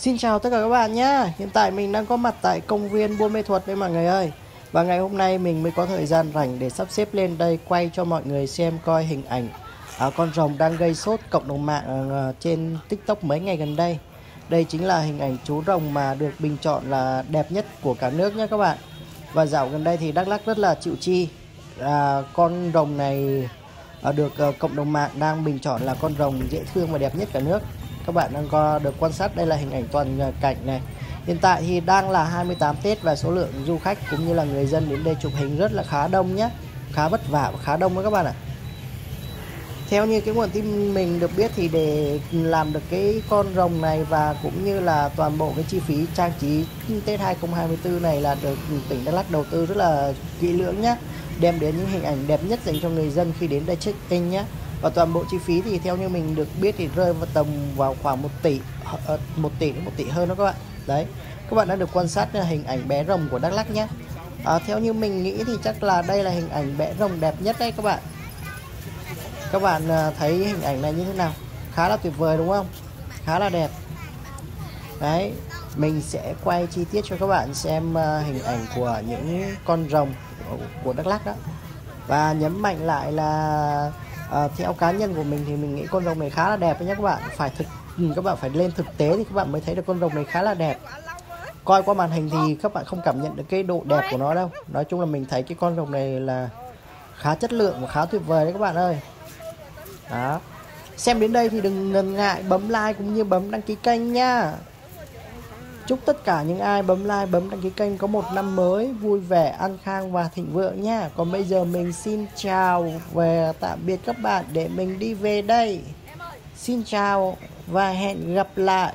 Xin chào tất cả các bạn nhé Hiện tại mình đang có mặt tại công viên Buôn Mê Thuật đây mọi người ơi. Và ngày hôm nay mình mới có thời gian rảnh để sắp xếp lên đây quay cho mọi người xem coi hình ảnh à, Con rồng đang gây sốt cộng đồng mạng à, trên tiktok mấy ngày gần đây. Đây chính là hình ảnh chú rồng mà được bình chọn là đẹp nhất của cả nước nhé các bạn. Và dạo gần đây thì Đắk Lắk rất là chịu chi. À, Con rồng này à, được à, cộng đồng mạng đang bình chọn là con rồng dễ thương và đẹp nhất cả nước các bạn đang có được quan sát, đây là hình ảnh toàn cảnh này. Hiện tại thì đang là 28 Tết và số lượng du khách cũng như là người dân đến đây chụp hình rất là khá đông nhé khá vất vả và khá đông đó các bạn ạ. Theo như cái nguồn tin mình được biết thì để làm được cái con rồng này và cũng như là toàn bộ cái chi phí trang trí Tết 2024 này là được tỉnh Đắk Lắk đầu tư rất là kỹ lưỡng nhé đem đến những hình ảnh đẹp nhất dành cho người dân khi đến đây check in nhé và toàn bộ chi phí thì theo như mình được biết thì rơi vào tầm vào khoảng 1 tỷ ờ, ờ, 1 tỷ đến 1 tỷ hơn đó các bạn. Đấy các bạn đã được quan sát hình ảnh bé rồng của Đắk Lắk nhé à, theo như mình nghĩ thì chắc là đây là hình ảnh bé rồng đẹp nhất đấy các bạn. Các bạn à, thấy hình ảnh này như thế nào? Khá là tuyệt vời đúng không? Khá là đẹp. Đấy mình sẽ quay chi tiết cho các bạn xem à, hình ảnh của những con rồng của Đắk Lắk đó. Và nhấn mạnh lại là à, theo cá nhân của mình thì mình nghĩ con rồng này khá là đẹp nhé các bạn. Phải thực các bạn phải lên thực tế thì các bạn mới thấy được con rồng này khá là đẹp. Coi qua màn hình thì các bạn không cảm nhận được cái độ đẹp của nó đâu. Nói chung là mình thấy cái con rồng này là khá chất lượng và khá tuyệt vời đấy các bạn ơi. Đó. Xem đến đây thì đừng ngần ngại bấm like cũng như bấm đăng ký kênh nha Chúc tất cả những ai bấm like, bấm đăng ký kênh có một năm mới vui vẻ, an khang và thịnh vượng nha. Còn bây giờ mình xin chào và tạm biệt các bạn để mình đi về đây. Xin chào và hẹn gặp lại.